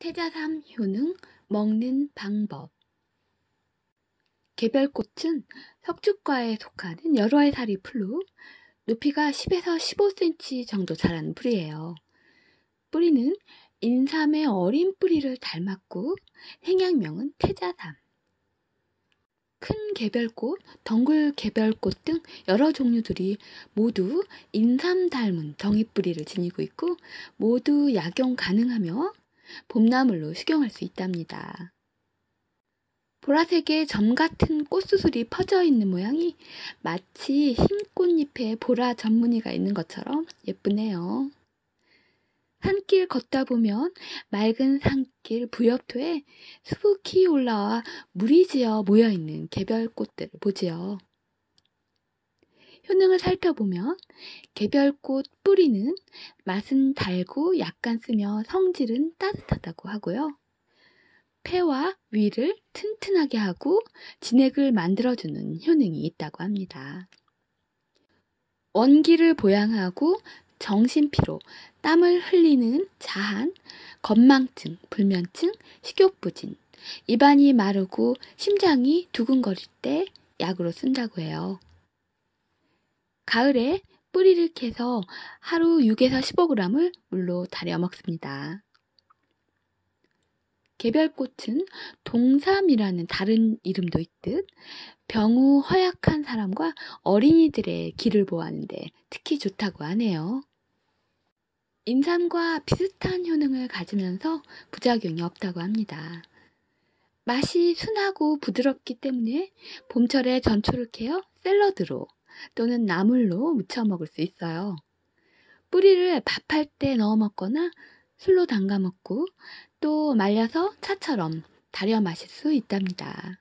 태자삼 효능 먹는 방법 개별꽃은 석축과에 속하는 여러 알사리 풀로 높이가 10에서 15cm 정도 자라는 풀이에요. 뿌리는 인삼의 어린 뿌리를 닮았고 생양명은 태자삼. 큰 개별꽃, 덩굴 개별꽃 등 여러 종류들이 모두 인삼 닮은 덩이 뿌리를 지니고 있고 모두 약용 가능하며 봄나물로 식용할 수 있답니다. 보라색의 점 같은 꽃수술이 퍼져 있는 모양이 마치 흰 꽃잎에 보라 전무늬가 있는 것처럼 예쁘네요. 산길 걷다 보면 맑은 산길 부엽토에 수북히 올라와 물이 지어 모여있는 개별꽃들을 보지요. 효능을 살펴보면 개별꽃 뿌리는 맛은 달고 약간 쓰며 성질은 따뜻하다고 하고요. 폐와 위를 튼튼하게 하고 진액을 만들어주는 효능이 있다고 합니다. 원기를 보양하고 정신피로, 땀을 흘리는 자한, 건망증, 불면증, 식욕부진, 입안이 마르고 심장이 두근거릴 때 약으로 쓴다고 해요. 가을에 뿌리를 캐서 하루 6에서 15g을 물로 달여 먹습니다. 개별꽃은 동삼이라는 다른 이름도 있듯 병우 허약한 사람과 어린이들의 기를 보호하는데 특히 좋다고 하네요. 인삼과 비슷한 효능을 가지면서 부작용이 없다고 합니다. 맛이 순하고 부드럽기 때문에 봄철에 전초를 캐어 샐러드로 또는 나물로 무쳐 먹을 수 있어요. 뿌리를 밥할 때 넣어 먹거나 술로 담가 먹고 또 말려서 차처럼 달여 마실 수 있답니다.